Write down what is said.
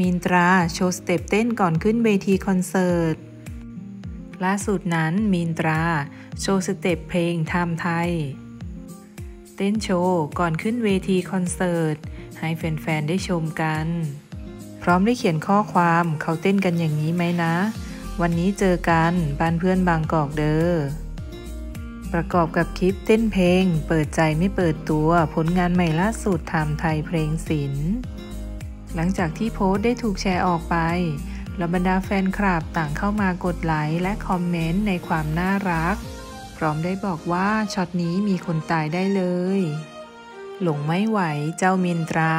มินตราโชว์สเต็ปเต้นก่อนขึ้นเวทีคอนเสิร์ต ล่าสุดนั้นมินตรา โชว์สเต็ปเพลงไทม์ไทย เต้นโชว์ก่อนขึ้นเวทีคอนเสิร์ต ให้แฟน ๆ ได้ชมกัน พร้อมได้เขียนข้อความเขาเต้นกันอย่างนี้ไหมนะ วันนี้เจอกันบ้านเพื่อนบางกอกเด้อประกอบกับคลิปเต้นเพลง เปิดใจไม่เปิดตัวผลงานใหม่ล่าสุดไทม์ไทยเพลงศิลป์ หลังจากที่โพสต์ได้ถูกแชร์ออกไปแล้วบรรดาแฟนคลับต่างเข้ามากดไลค์และคอมเมนต์ในความน่ารัก พร้อมได้บอกว่าช็อตนี้มีคนตายได้เลย หลงไม่ไหวเจ้ามินตรา